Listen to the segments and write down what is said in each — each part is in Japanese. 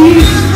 see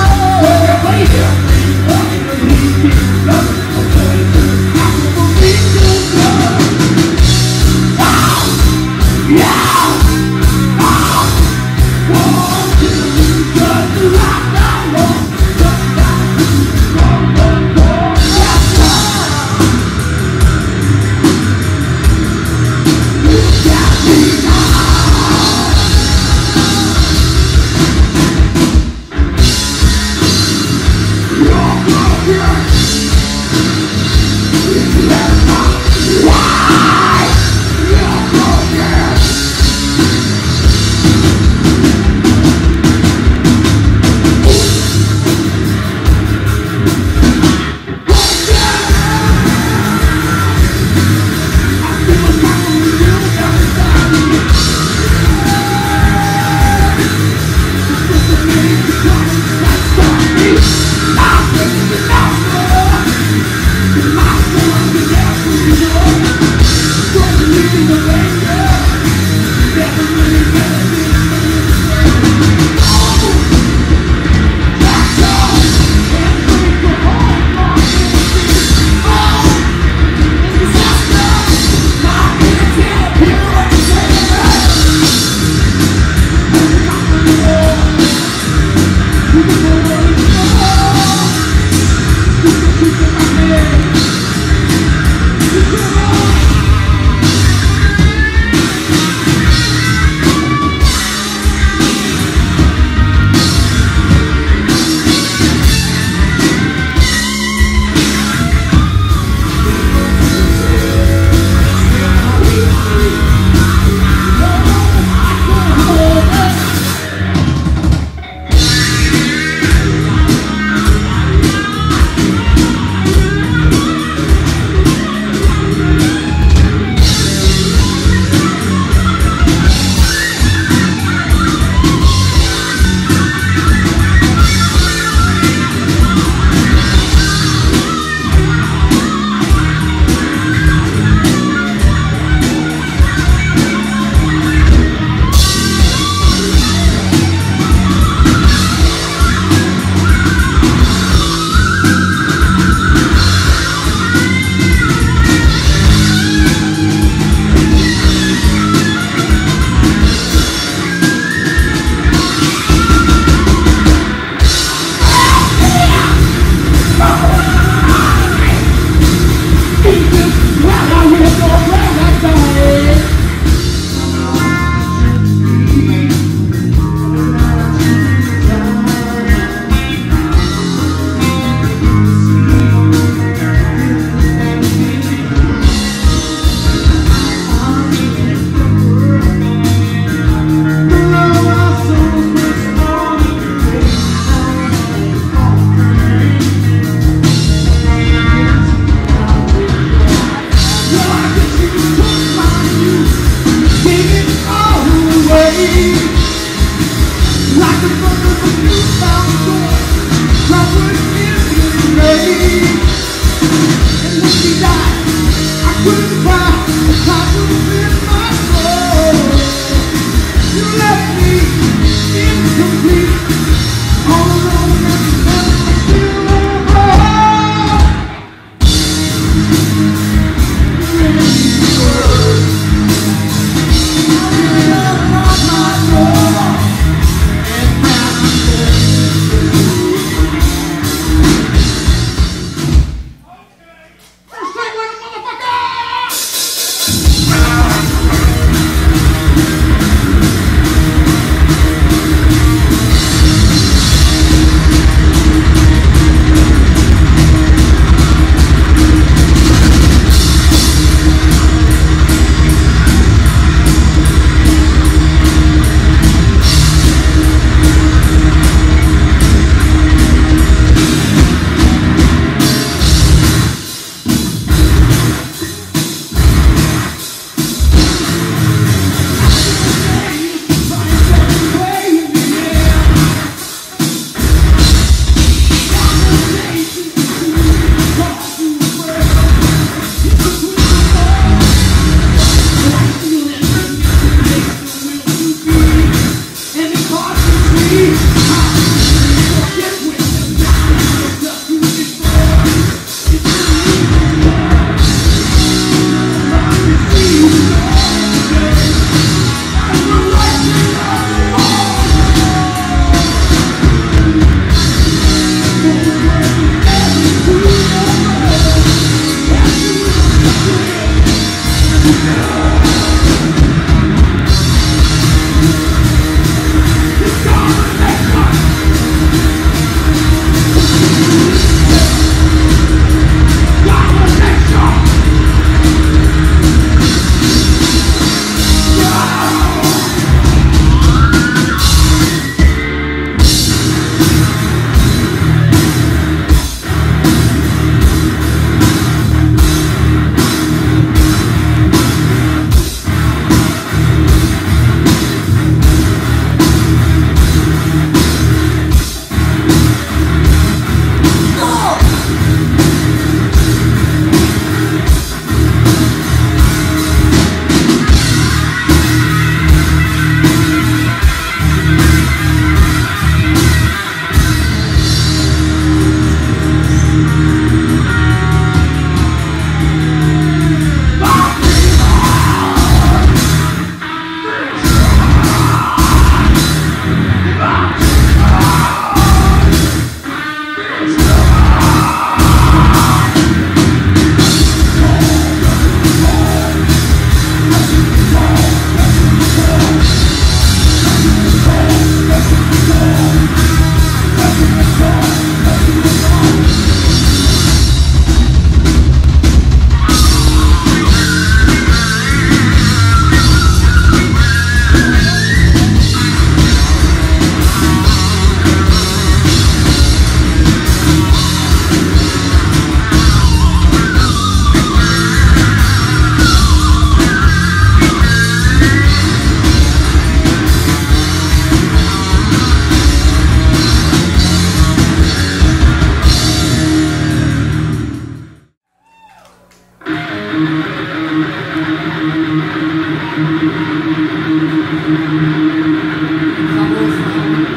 加工さん